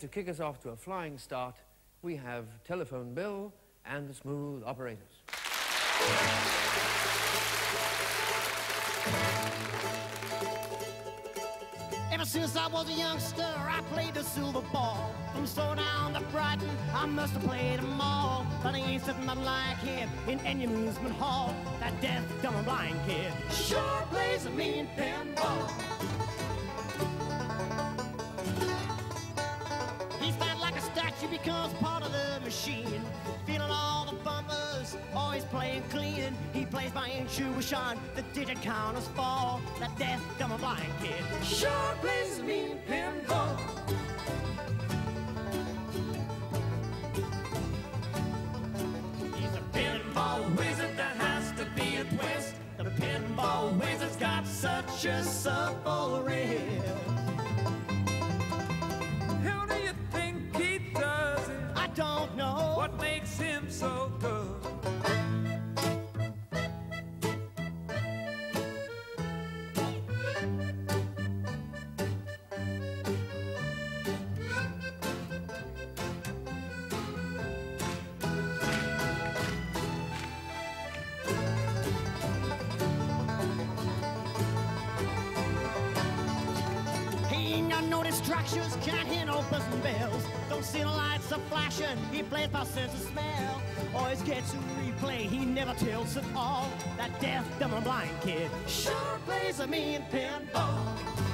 To kick us off to a flying start, we have Telephone Bill and the Smooth Operators. Ever since I was a youngster, I played the silver ball. From Slowdown to Brighton, I must have played them all. But there ain't something like him in any amusement hall. That deaf, dumb, and blind kid sure plays a mean pinball. Like becomes part of the machine. Feeling all the bumpers, always playing clean. He plays by intuition, the digit counters fall. That deaf, dumb, and blind kid sure plays a mean pinball. He's a pinball wizard, that has to be a twist. The pinball wizard's got such a supple I got no distractions, can't hear no buzzing bells. Don't see the lights are flashing, he plays by sense of smell. Always gets a replay, he never tilts at all. That deaf, dumb, and blind kid sure plays a mean pinball.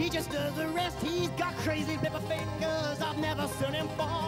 He just does the rest. He's got crazy pepper fingers. I've never seen him fall.